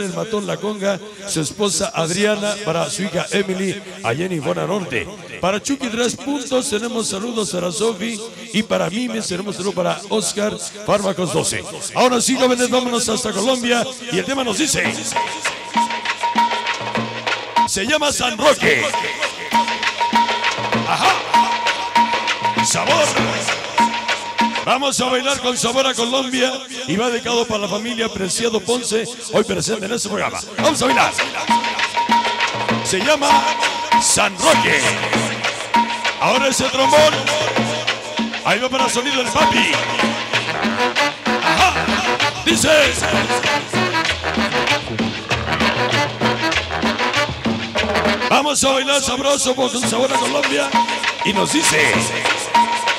el matón La Conga, su esposa Adriana, para su hija Emily, en Buena Norte. Para Chucky tres puntos tenemos saludos para Sofi y para mí tenemos saludos para Oscar Fármacos 12. Ahora sí, jóvenes, vámonos hasta Colombia y el tema nos dice... Se llama San Roque. Ajá. Sabor. Vamos a bailar con sabor a Colombia y va dedicado para la familia Preciado Ponce, hoy presente en este programa. Vamos a bailar. Se llama San Roque. Ahora ese trombón. Ahí va para el sonido del papi. Ajá. Dice. Vamos a bailar sabroso con sabor a Colombia. Y nos dice.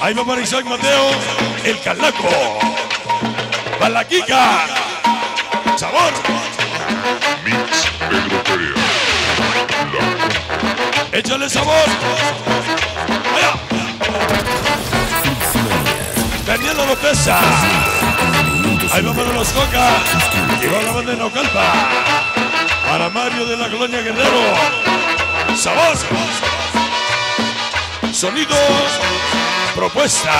Ahí va para Isaac Mateo, el calaco. Balaquica. Sabor. Mix Pedro Perea. Échale sabor. Allá. Daniela Lopeza. Ahí va para los Coca. Llegó la banda de Naucalpa. Para Mario de la Colonia Guerrero. Sabor. Sonido. Propuesta.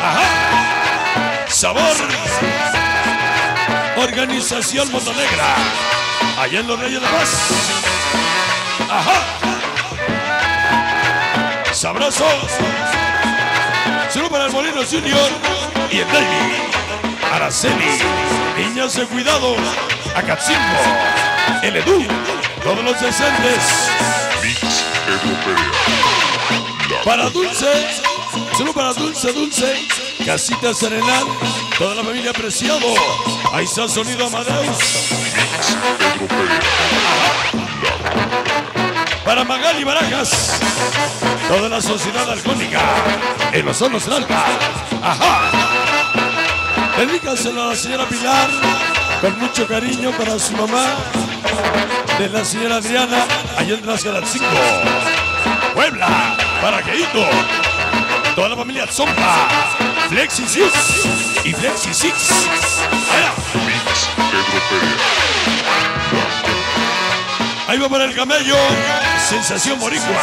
Ajá. Sabor. Organización Montonegra. Allá en los Reyes de la Paz. Ajá. Sabroso. Solo para el Molino Junior y el David. Araceli. Niñas de cuidado. Acatzimbo. El Edu. Todos los decentes. Mix Pedro Perea. Para Dulce. Solo para Dulce, Dulce. Casita Serenal. Toda la familia Preciado. Ahí está Sonido Amadeus. Para Magali Barajas. Toda la sociedad alcohólica. En los hornos del alba. Ajá. Dedícaselo a la señora Pilar. Con mucho cariño para su mamá. De la señora Adriana. Allá en Tlaxcala 5. Puebla. Para Queito. Toda la familia Zompa. Flexi Six. Y Flexi Six. Ahí va para el camello, sensación boricua.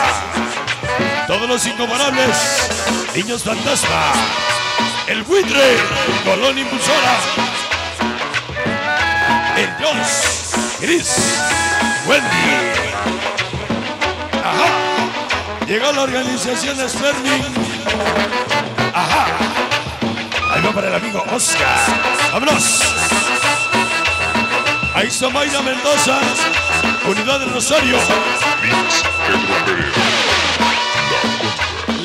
Todos los incomparables, niños fantasma. El buitre, Colón Impulsora. El Jones, Gris, Wendy. Llegó la organización Sperming. Ajá. Ahí va para el amigo Oscar. ¡Vámonos! Ahí está Mayra Mendoza, Unidad del Rosario,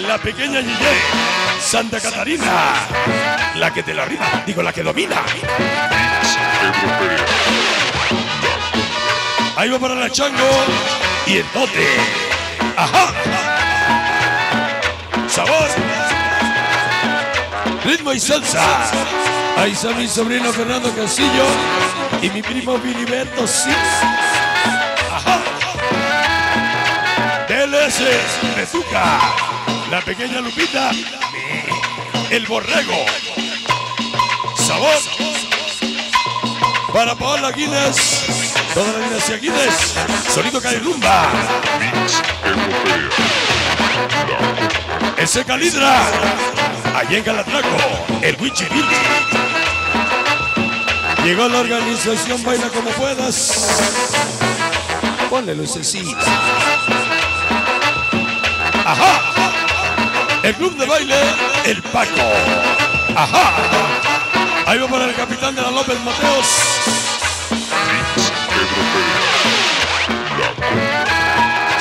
la pequeña Gille, Santa Catarina, la que te la arriba, digo la que domina. Ahí va para la Chango y el Dote. Ajá. Ritmo y salsa. Ahí está mi sobrino Fernando Castillo y mi primo Filiberto Six. Ajá. DLS. La pequeña Lupita. El borrego. Sabor. Para Paola Guinness. Toda la dinastía Guinness. Sonido Cairumba. Mix. Ese Calidra. Allá en Calatraco. El Wichi Billy. Llegó la organización Baila Como Puedas. Ponle lucecita. Ajá. El club de baile, el Paco. Ajá. Ahí va para el capitán de la López Mateos.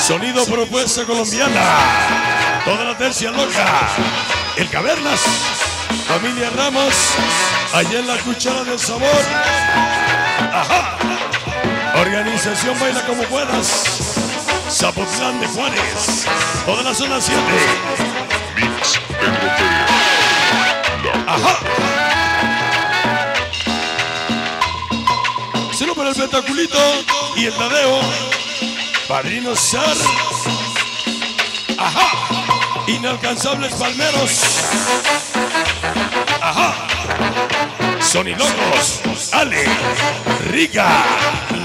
Sonido propuesta colombiana. Toda la tercia loca. El Cavernas. Familia Ramos. Allá en la cuchara del sabor. Ajá. Organización Baila Como Puedas. Zapotlán de Juárez. Toda la zona 7. Mix Pedro Perea. Ajá. Solo para el pentaculito y el Tadeo. Padrino Sar. Ajá. Inalcanzables palmeros. Ajá. Sonilocos, Ale, Rica,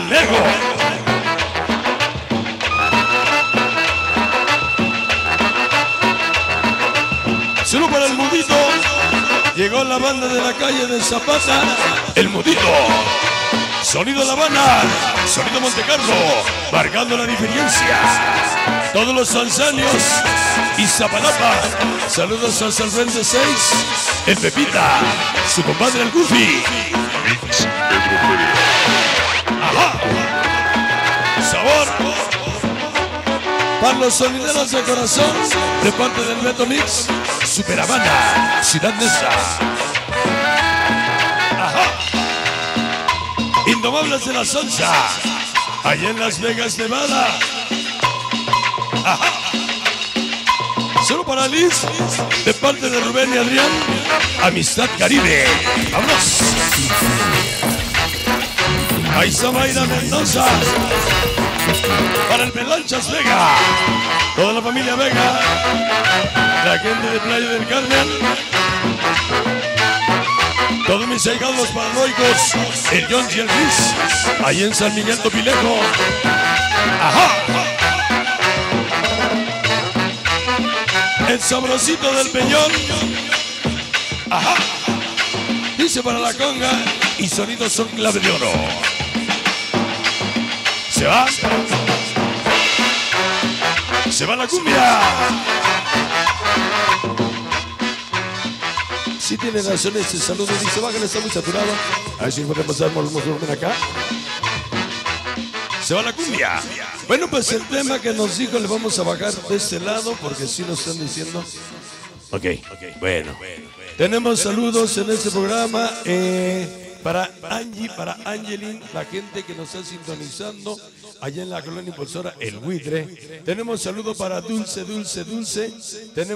Lego. Solo para el mudito. Llegó la banda de la calle de Zapata. El mudito. Sonido La Habana. Sonido Monte Carlo. Marcando la diferencia. Todos los salsanios y Zapalapa. Saludos al Salvente 6. El Pepita. Su compadre el Goofy. Ajá. Sabor. Para los sonideros de corazón, de parte del Beto Mix, Super Habana, Ciudad Neza. Indomables de la salsa, allá en Las Vegas, Nevada. Ajá. Solo para Liz, de parte de Rubén y Adrián, Amistad Caribe. ¡Vámonos! Ahí está Mayra Mendoza. Para el Pelanchas Vega. Toda la familia Vega. La gente de Playa del Carmen. Todos mis allegados los paranoicos. El John y el Luis. Ahí en San Miguel Topilejo. Ajá. El sabrosito del peñón. Ajá. Dice para la conga. Y sonidos son clave de oro. Se va. Se va la cumbia. Si tiene razón ese saludo, dice, bájale, está muy saturado. A ver si podemos dar más volumen acá. Se va la cumbia. Bueno, pues el tema que nos dijo le vamos a bajar de este lado porque si nos están diciendo. Ok, bueno. Tenemos saludos en este programa. eh, para Angie, para Angelin, la gente que nos está sintonizando allá en la colonia impulsora El Buitre. Tenemos saludo para Dulce, Dulce, Dulce. Tenemos